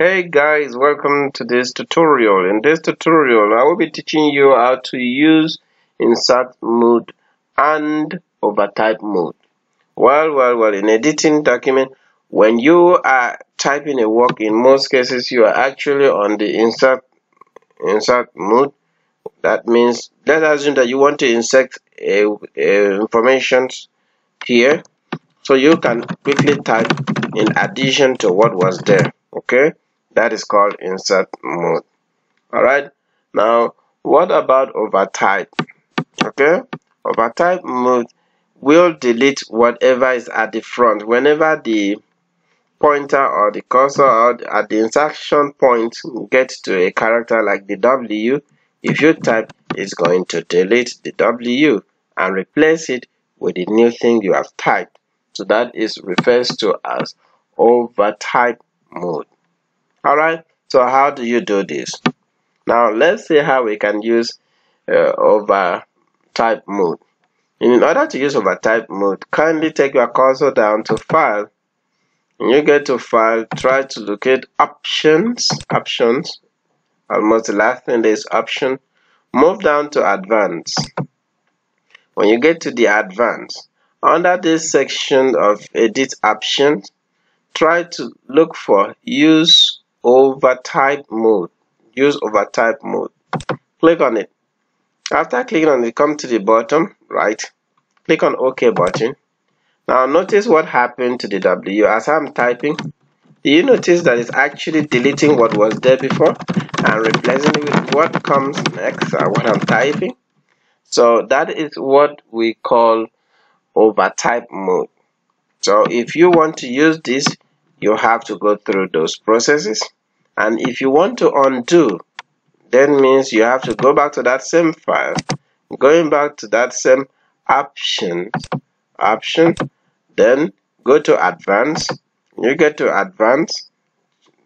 Hey guys, welcome to this tutorial. In this tutorial, I will be teaching you how to use insert mode and overtype mode. Well, well, well, in editing document, when you are typing a work, in most cases, you are actually on the insert insert mode. That means, let's assume that you want to insert a, a information here. So you can quickly type in addition to what was there. Okay that is called insert mode. All right now what about overtype? Okay? Overtype mode will delete whatever is at the front. Whenever the pointer or the cursor or at the insertion point gets to a character like the W if you type it's going to delete the W and replace it with the new thing you have typed. So that is refers to as overtype mode all right so how do you do this? Now let's see how we can use uh, over type mode. In order to use over type mode kindly take your cursor down to file. When you get to file try to locate options options. Almost the last thing is option. Move down to advanced. When you get to the advanced under this section of edit options try to look for use overtype mode. Use overtype mode. Click on it. After clicking on it come to the bottom right? Click on ok button. Now notice what happened to the w. As i'm typing do you notice that it's actually deleting what was there before and replacing it with what comes next or what i'm typing? So that is what we call overtype mode. So if you want to use this you have to go through those processes. And if you want to undo then means you have to go back to that same file. Going back to that same option option then go to advanced. You get to advanced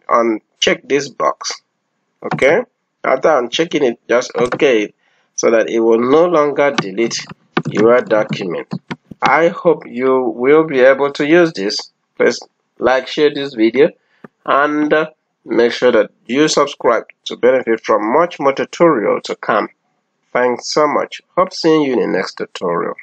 and check this box. Okay? After unchecking it just okay so that it will no longer delete your document. I hope you will be able to use this. Please like share this video and uh, Make sure that you subscribe to benefit from much more tutorial to come. Thanks so much. Hope seeing you in the next tutorial.